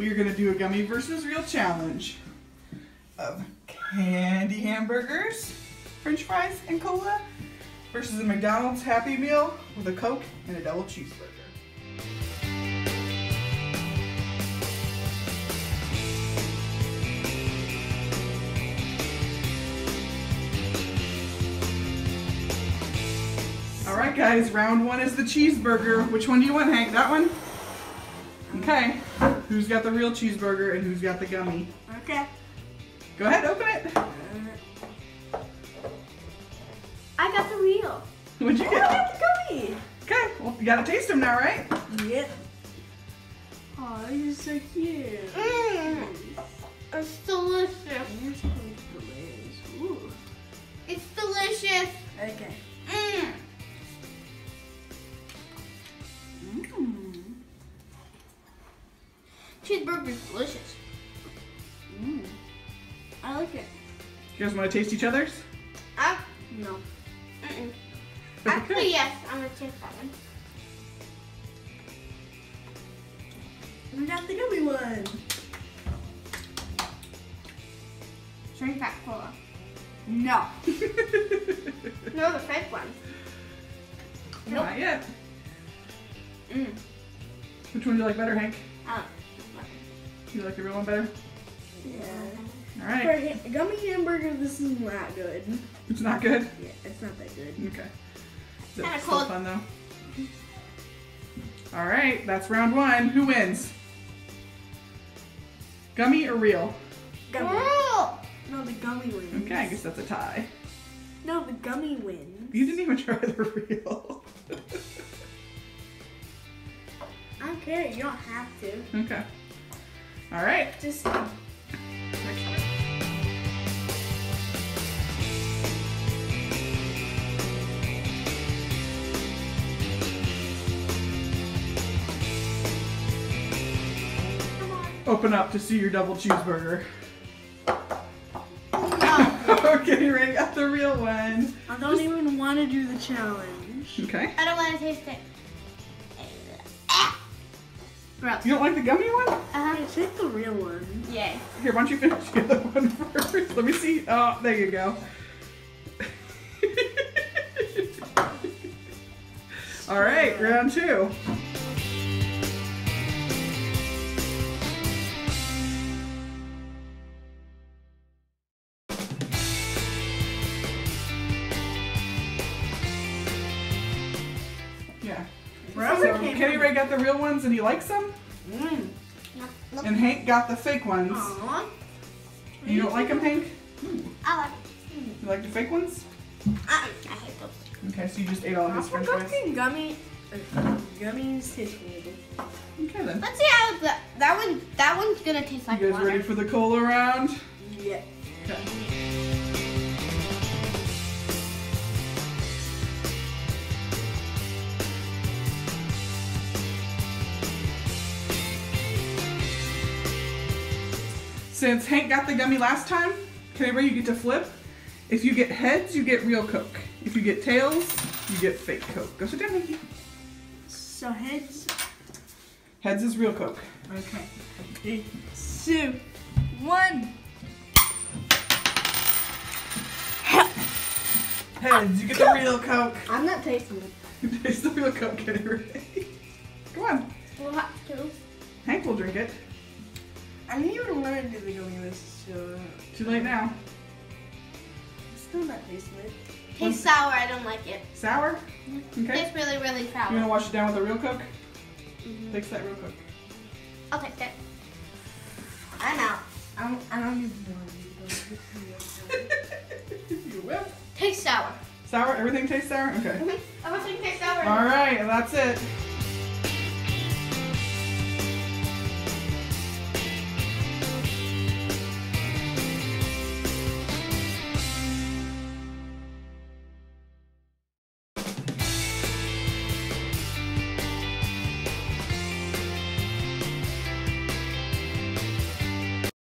we are gonna do a gummy versus real challenge of candy hamburgers, french fries, and cola versus a McDonald's Happy Meal with a Coke and a double cheeseburger. All right, guys, round one is the cheeseburger. Which one do you want, Hank? That one? Okay. Who's got the real cheeseburger and who's got the gummy? Okay. Go ahead, open it. I got the real. What'd you oh, I get? got the gummy. Okay, well, you gotta taste them now, right? Yep. Oh, you're so cute. Cheeseburger's delicious. Mmm. I like it. You guys wanna taste each other's? Uh, No. mm-mm. Actually, yes. I'm gonna taste that one. We got the gummy one. Drink that cola. No. No, the fake one. Nope. Not yet. Mmm. Which one do you like better, Hank? Oh. You like the real one better? Yeah. All right. For a ha- gummy hamburger, this is not good. It's not good? Yeah, it's not that good. Okay. Is it Kinda still cold. fun though? All right, that's round one. Who wins? Gummy or real? Gummy. Girl. No, the gummy wins. Okay, I guess that's a tie. No, the gummy wins. You didn't even try the real. I don't care. You don't have to. okay. All right. Just Next one. come on. Open up to see your double cheeseburger. No. okay, Ray got the real one. I don't even want to do the challenge. Okay. I don't want to taste it. Gross. You don't like the gummy one? Uh-huh. Hey, take the real one. Yeah. Here, why don't you finish the other one first? Let me see. Oh, there you go. All right, round two. Forever Kenny Ray got the real ones and he likes them, Mmm. and Hank got the fake ones. Aww. You don't like them, Hank? I like You like the fake ones? I, I hate those. Okay, so you just ate all of his french fries. Fucking gummy. Uh, gummies taste good. Okay then. Let's see how the, that one. That one's gonna taste like You guys water. ready for the cola round? Yeah. Okay. Since Hank got the gummy last time, Kenny Ray, you get to flip. If you get heads, you get real Coke. If you get tails, you get fake Coke. Go sit down, Hanky. So heads. Heads is real Coke. Okay. Three, two, one. Heads, you get the real Coke. I'm not tasting it. You taste the real Coke, Kenny Ray. Come on. We'll have to. Hank will drink it. I didn't even want to do the gummy this, so Too late now. I'm still not tasting it. Tastes sour. I don't like it. Sour? Okay. Tastes really, really sour. You wanna wash it down with a real Coke? Fix that real Coke. I'll take that. I'm out. I don't, I don't even want to do the you will. Tastes sour. Sour? Everything tastes sour? Okay. Mm-hmm. Everything tastes sour. All right, and that's it.